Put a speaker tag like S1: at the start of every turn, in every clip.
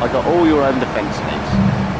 S1: I got all your own defence needs.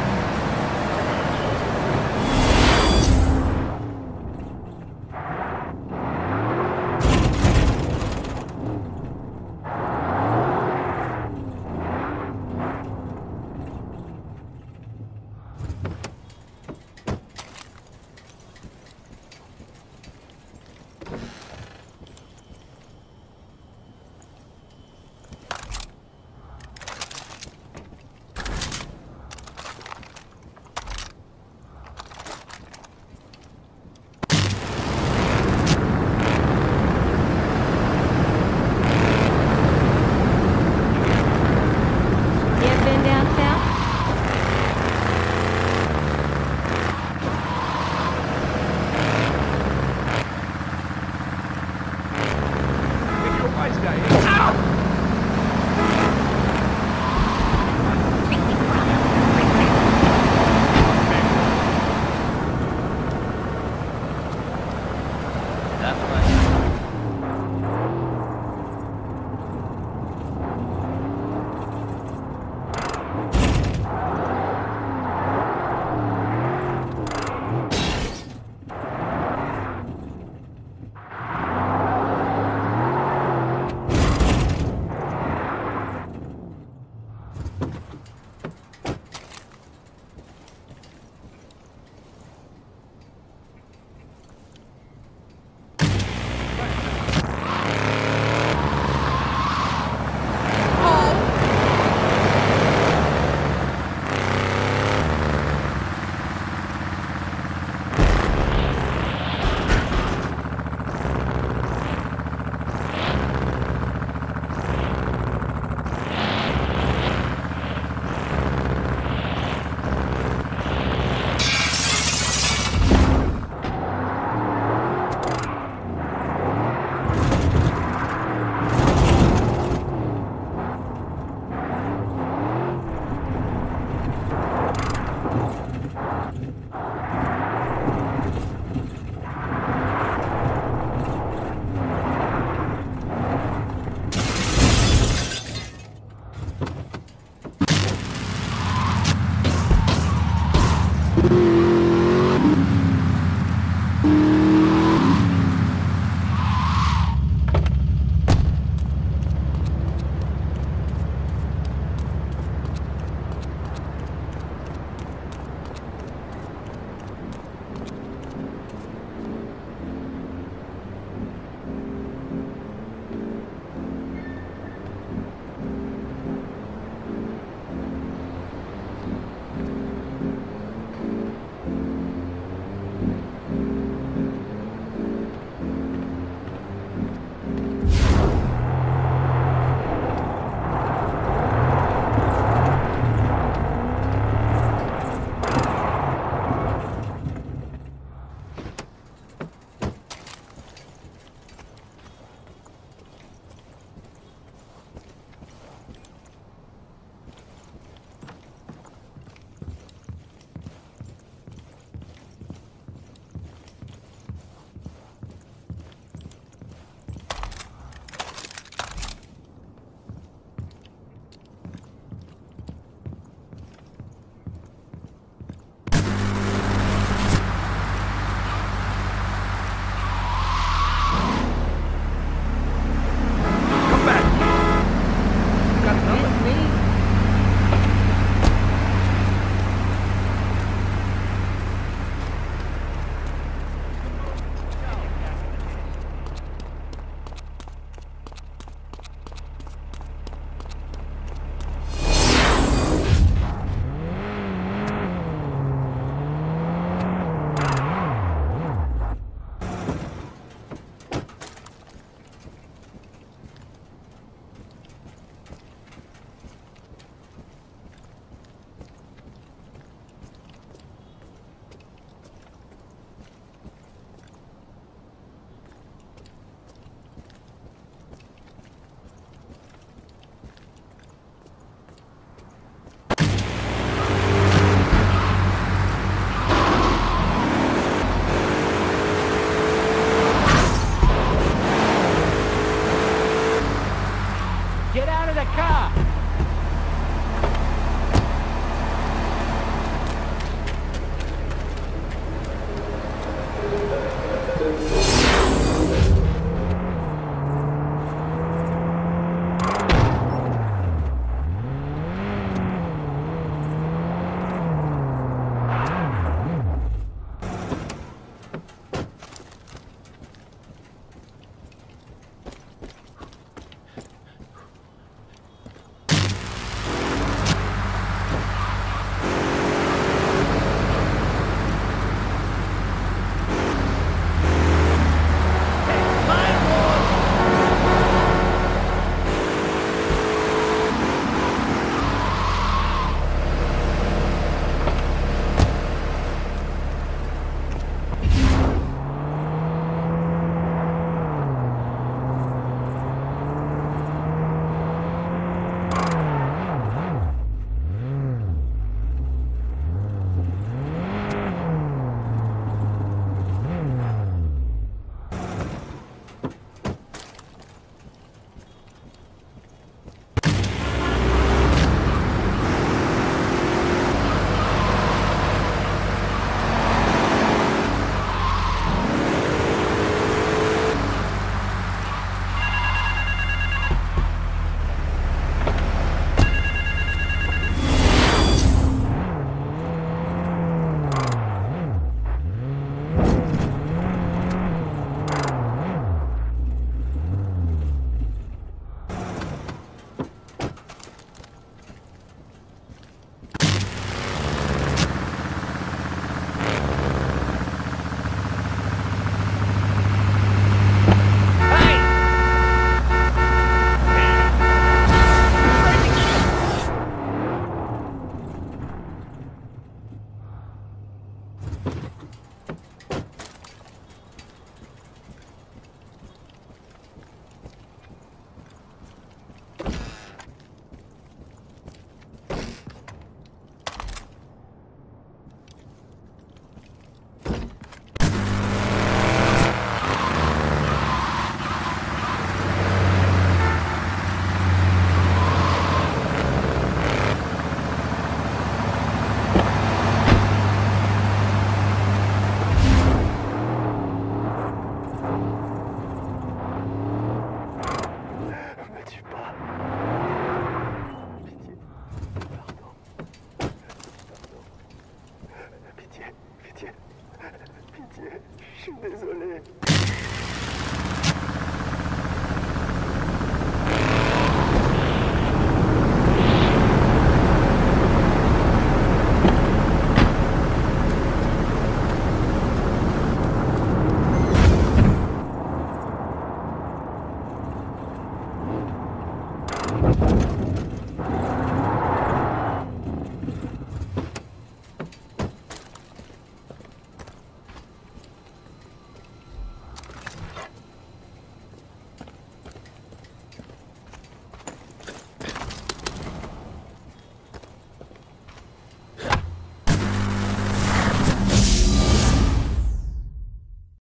S2: cá!